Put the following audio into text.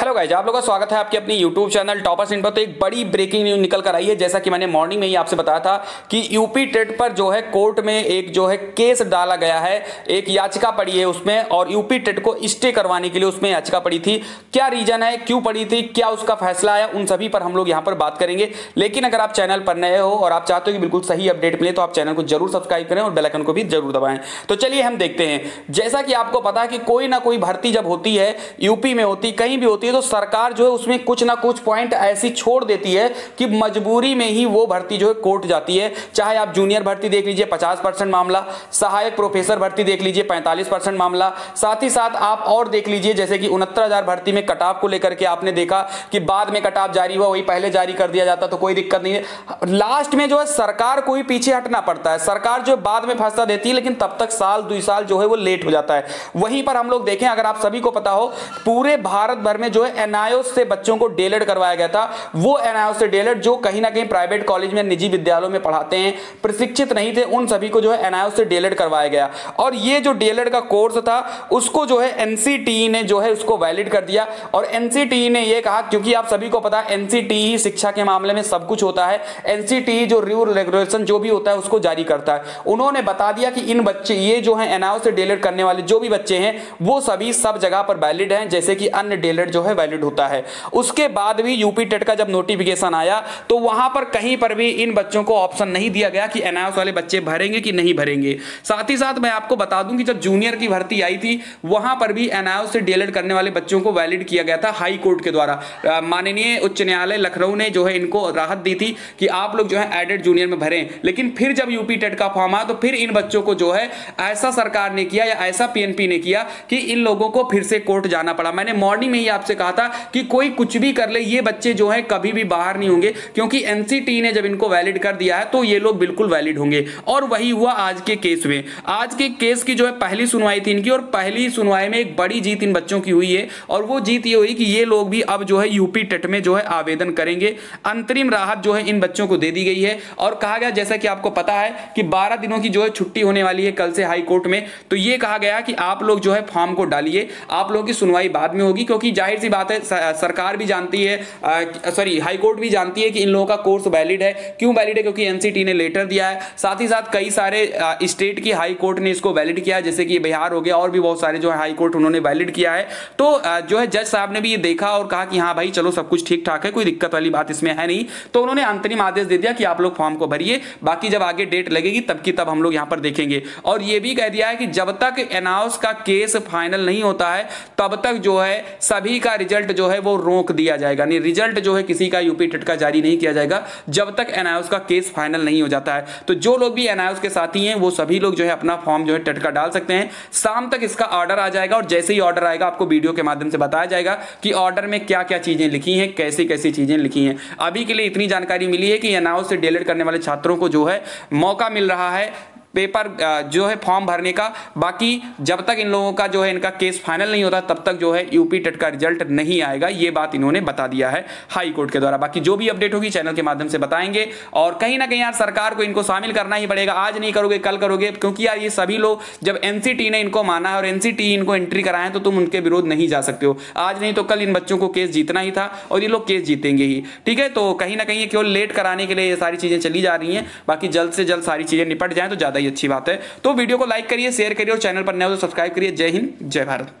Hello guys आप लोगों का स्वागत है आपके अपनी यूट्यूब चैनल टॉपर इन पर। तो एक बड़ी ब्रेकिंग न्यूज़ निकल कर आई है, जैसा कि मैंने मॉर्निंग में ही आपसे बताया था कि यूपी टेट पर जो है कोर्ट में एक जो है केस डाला गया है, एक याचिका पड़ी है उसमें और यूपी टेट को स्टे करवाने के लिए उसमें याचिका पड़ी थी। क्या रीजन है, क्यों पड़ी थी, क्या उसका फैसला आया, उन सभी पर हम लोग यहाँ पर बात करेंगे। लेकिन अगर आप चैनल पर नए हो और आप चाहते हो कि बिल्कुल सही अपडेट मिले तो आप चैनल को ज़रूर सब्सक्राइब करें और बेलाइकन को भी ज़रूर दबाएँ। तो चलिए हम देखते हैं। जैसा कि आपको पता है कि कोई ना कोई भर्ती जब होती है यूपी में होती, कहीं भी होती तो सरकार जो है उसमें कुछ ना कुछ पॉइंट ऐसी छोड़ देती है कि मजबूरी में ही वो भर्ती जो है कोर्ट जाती है। चाहे आप जूनियर भर्ती देख लीजिए, पचास परसेंट मामला, सहायक प्रोफेसर भर्ती देख लीजिए, पैंतालीस परसेंट मामला। साथ ही साथ आप और देख लीजिए, जैसे कि उनहत्तर भर्ती में कटाव को लेकर के आपने देखा कि बाद में कटाव जारी हुआ, वही पहले जारी कर दिया जाता तो कोई दिक्कत नहीं है। लास्ट में जो है सरकार को ही पीछे हटना पड़ता है। सरकार जो बाद में फैसला देती है, लेकिन तब तक साल, दो साल जो है वो लेट हो जाता है। वहीं पर हम लोग देखें, अगर आप सभी को पता हो, पूरे भारत भर में जो है एनआईओ से बच्चों को डेलेड करवाया गया था, वो एनआईओ से डेलेड जो कहीं ना कहीं प्राइवेट कॉलेज में, निजी विद्यालयों में पढ़ाते हैं, प्रशिक्षित नहीं थे, उन सभी को जो है एनआईओ से डेलेड करवाया गया। और ये जो डेलेड का कोर्स था, उसको जो है एनसीटी ने जो है उसको वैलिड कर दिया। और एनसीटी ने ये कहा, क्योंकि आप सभी को पता है एनसीटी ही शिक्षा के मामले में सब कुछ होता है। एनसीटी जो रूल रेगुलेशन जो भी होता है, उसको जारी करता है। उन्होंने बता दिया कि इन बच्चे, ये जो है एनआईओ से डेलेड करने वाले जो भी बच्चे हैं, वो सभी सब जगह पर वैलिड हैं, जैसे कि अन्य डेलेड जो है वैलिड होता है। उसके बाद भी यूपी टेट का जब नोटिफिकेशन आया तो वहाँ पर कहीं पर भी इन बच्चों को ऑप्शन नहीं दिया गया कि एनआईओ वाले बच्चे भरेंगे कि नहीं भरेंगे। साथ ही साथ मैं आपको बता दूँ कि जब जूनियर की भर्ती आई थी, वहाँ पर भी एनआईओ से डेलेड करने वाले बच्चों को वैलिड किया गया था हाई कोर्ट के द्वारा। माननीय उच्च न्यायालय लखनऊ ने जो है इनको राहत दी थी कि आप लोग जो है एडेड जूनियर में भरें। लेकिन फिर जब यूपी टेट का फॉर्म आया तो फिर इन बच्चों को जो है ऐसा सरकार ने किया या ऐसा पीएनपी ने किया कि इन लोगों को फिर से कोर्ट जाना पड़ा। मैंने मॉर्निंग में ही आपसे कहा था कि कोई कुछ भी कर ले, ये बच्चे जो है कभी भी बाहर नहीं होंगे, क्योंकि एनसीटी ने जब इनको वैलिड कर दिया है तो ये लोग बिल्कुल वैलिड होंगे। और वही हुआ आज के केस में। आज के केस की जो है पहली सुनवाई थी इनकी, और पहली सुनवाई में एक बड़ी जीत इन बच्चों की हुई है, और वो जीत ये हुई कि ये लोग भी अब जो है यूपी टेट में जो है आवेदन करेंगे। अंतरिम राहत जो है इन बच्चों को दे दी गई है, और कहा गया, जैसा कि आपको पता है कि 12 दिनों की जो है छुट्टी होने वाली है कल से हाई कोर्ट में तो ये कहा गया कि आप लोग जो है फॉर्म को डालिए, आप लोगों की सुनवाई बाद में होगी, क्योंकि ज़ाहिर सी बात है सरकार भी जानती है सॉरी हाई कोर्ट भी जानती है कि इन लोगों का कोर्स वैलिड है। क्यों वैलिड है? क्योंकि एनसीटी ने लेटर दिया है। साथ ही साथ कई सारे स्टेट की हाई कोर्ट ने इसको वैलिड किया जैसे कि बिहार हो गया, और भी बहुत सारे जो है हाई कोर्ट उन्होंने वैलिड किया है। तो जो है जज साहब ने भी ये देखा और कहा कि हाँ भाई, चलो सब कुछ ठीक ठाक है, कोई दिक्कत वाली बात इसमें है नहीं। तो उन्होंने अंतरिम आदेश दे दिया कि आप लोग फॉर्म को भरिए, बाकी जब आगे डेट लगेगी, तब की तब हम लोग यहाँ पर देखेंगे। और ये भी कह दिया है कि जब तक एनाउंस का केस फाइनल नहीं होता है, तब तक जो है सभी का रिज़ल्ट जो है वो रोक दिया जाएगा। नहीं रिज़ल्ट जो है किसी का यूपी टेट का जारी नहीं किया जाएगा, जब तक एनआईओस का केस फाइनल नहीं हो जाता है। तो जो लोग भी एनआईओस के साथी हैं, वो सभी लोग जो है अपना फॉर्म जो है टेट का डाल सकते हैं। शाम तक इसका ऑर्डर आ जाएगा और जैसे ही ऑर्डर आएगा, आपको वीडियो के माध्यम से बताया जाएगा कि ऑर्डर में क्या क्या चीज़ें लिखी हैं कैसी कैसी चीज़ें लिखी हैं। अभी के लिए इतनी जानकारी मिली है कि एनआईओ से डेलेट करने वाले छात्रों को जो है मौका मिल रहा है। पेपर जो है फॉर्म भरने का। बाकी जब तक इन लोगों का जो है इनका केस फाइनल नहीं होता, तब तक जो है यूपी टेट का रिज़ल्ट नहीं आएगा। ये बात इन्होंने बता दिया है हाई कोर्ट के द्वारा। बाकी जो भी अपडेट होगी चैनल के माध्यम से बताएँगे। और कहीं ना कहीं यार सरकार को इनको शामिल करना ही पड़ेगा। आज नहीं करोगे, कल करोगे, क्योंकि यार ये सभी लोग, जब एनसीटी ने इनको माना है और एनसीटी इनको एंट्री कराए तो तुम उनके विरोध नहीं जा सकते हो। आज नहीं तो कल इन बच्चों को केस जीतना ही था और ये लोग केस जीतेंगे ही। ठीक है? तो कहीं ना कहीं केवल लेट कराने के लिए ये सारी चीज़ें चली जा रही हैं। बाकी जल्द से जल्द सारी चीज़ें निपट जाए तो ज़्यादा ही अच्छी बात है। तो वीडियो को लाइक करिए शेयर करिए और चैनल पर नए हो तो सब्सक्राइब करिए। जय हिंद, जय भारत।